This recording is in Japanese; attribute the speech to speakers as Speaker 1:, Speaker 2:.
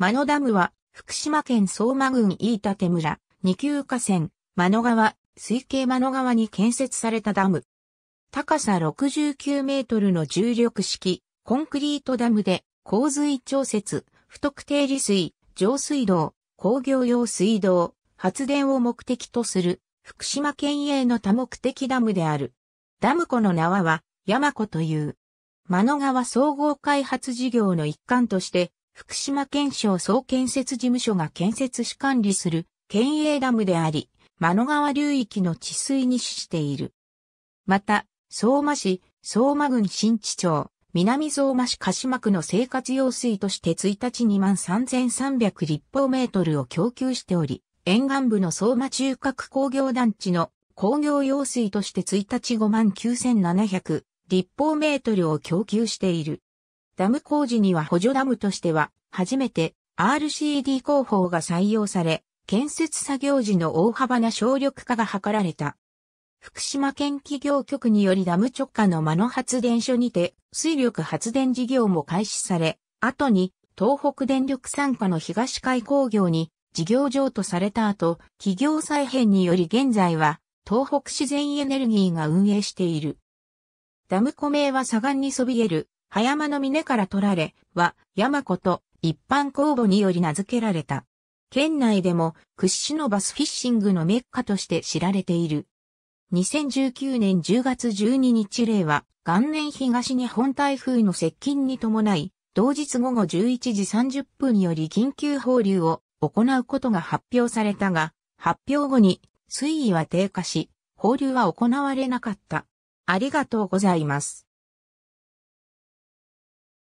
Speaker 1: 間野ダムは、福島県相馬郡飯舘村、二級河川、間野川、水系間野川に建設されたダム。高さ69メートルの重力式、コンクリートダムで、洪水調節、不特定利水、上水道、工業用水道、発電を目的とする、福島県営の多目的ダムである。ダム湖の名は、山湖という。間野川総合開発事業の一環として、福島県省総建設事務所が建設し管理する県営ダムであり、間野川流域の治水に資している。また、相馬市、相馬郡新地町、南相馬市鹿島区の生活用水として1日23,300立方メートルを供給しており、沿岸部の相馬中核工業団地の工業用水として1日59,700立方メートルを供給している。ダム工事には補助ダムとしては、初めて RCD 工法が採用され、建設作業時の大幅な省力化が図られた。福島県企業局によりダム直下の間の発電所にて水力発電事業も開始され、後に東北電力参加の東海工業に事業譲渡された後、企業再編により現在は東北自然エネルギーが運営している。ダム湖名は左岸にそびえる葉山の峰から取られ、は山湖と一般公募により名付けられた。県内でも屈指のバスフィッシングのメッカとして知られている。2019年10月12日例は元年東日本台風の接近に伴い、同日午後11時30分により緊急放流を行うことが発表されたが、発表後に水位は低下し、放流は行われなかった。ありがとうございます。